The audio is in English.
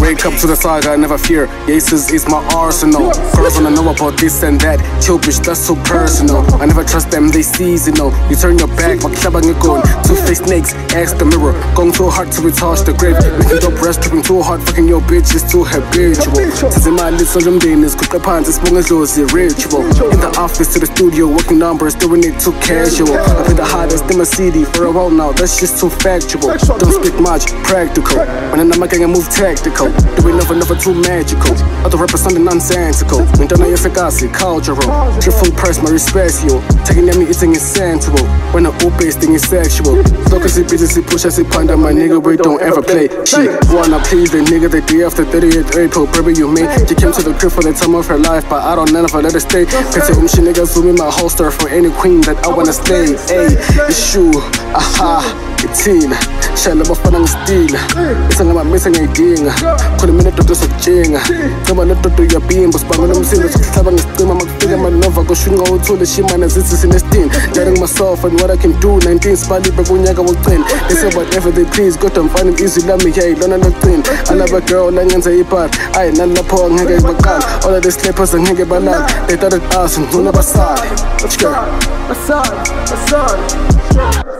wake up to the saga, I never fear. Aces is my arsenal. Girls wanna know about this and that. Chill bitch, that's so personal. I never trust them, they seasonal. You turn your back, maklaba ngekon. Two faced snakes, ask the mirror. Going too hard to retouch the grave. Making dope rest, tripping too hard, fucking your bitch is too habitual. Tazimali sonje umndeni, siguqe phansi, sibonge idlozi ritual. In the office to the studio, working numbers, doing it too casual. I've been the hottest in my city for a while now, that's just too factual. Don't speak much, practical. When I'm a move tactical, doing never, never too magical. Other rappers sounding nonsensical. Know your cultural. Triple press, my respect you. Taking at me, eating is sensual. When I open, this thing is sexual. Focus it, busy, see, push, I see, panda, my nigga, we don't ever play. Shit, wanna please the nigga the day after 30th April, baby, you made. She came to the crib for the time of her life, but I don't never let her stay. Um, she niggas zoom in my holster for any queen that I wanna stay. Ayy, it's you, aha, ithina shayela abafana ngesitila esengamamisa ngiyayidinga khona mina dodo sokutshinga ceba nedodo uyabhimba sibangela umsindo sokuhlaba ngesicima. Makufika amanova koshunqa uthule shimana zithi sinestin letting myself and what I can do 19 sibalibe kunyaka wogcina they say whatever they please kodwa mfana izwi lami yayilona logcina alaba girl angenza ipari ayi nalapho angeke baqala all of the slippers angeke balala they thought it us ngcono basale. Basale, basale, basale.